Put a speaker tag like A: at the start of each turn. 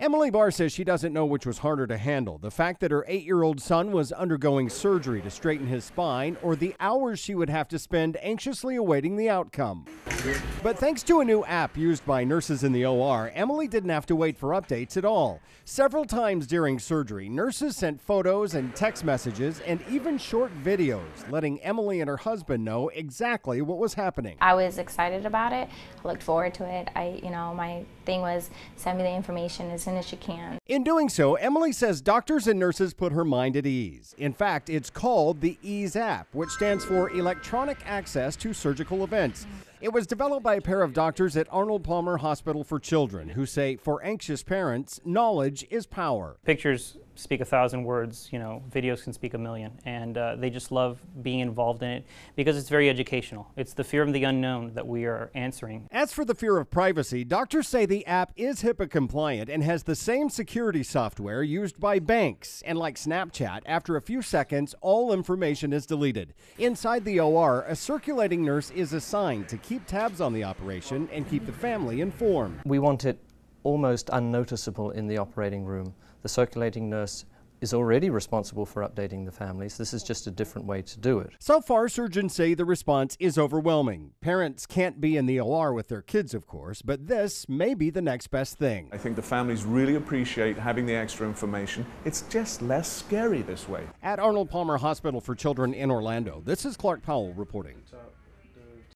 A: Emily Barr says she doesn't know which was harder to handle the fact that her eight year old son was undergoing surgery to straighten his spine, or the hours she would have to spend anxiously awaiting the outcome. But thanks to a new app used by nurses in the OR, Emily didn't have to wait for updates at all. Several times during surgery, nurses sent photos and text messages and even short videos, letting Emily and her husband know exactly what was happening.
B: I was excited about it. I looked forward to it. I, you know, my thing was send me the information as soon as you can.
A: In doing so, Emily says doctors and nurses put her mind at ease. In fact, it's called the EASE app, which stands for Electronic Access to Surgical Events. It was developed by a pair of doctors at Arnold Palmer Hospital for Children who say for anxious parents, knowledge is power.
C: Pictures speak a thousand words, you know, videos can speak a million. And uh, they just love being involved in it because it's very educational. It's the fear of the unknown that we are answering.
A: As for the fear of privacy, doctors say the app is HIPAA compliant and has the same security software used by banks. And like Snapchat, after a few seconds, all information is deleted. Inside the OR, a circulating nurse is assigned to keep tabs on the operation and keep the family informed.
D: We want it almost unnoticeable in the operating room. The circulating nurse is already responsible for updating the families. This is just a different way to do it.
A: So far, surgeons say the response is overwhelming. Parents can't be in the OR with their kids, of course, but this may be the next best thing.
E: I think the families really appreciate having the extra information. It's just less scary this way.
A: At Arnold Palmer Hospital for Children in Orlando, this is Clark Powell reporting.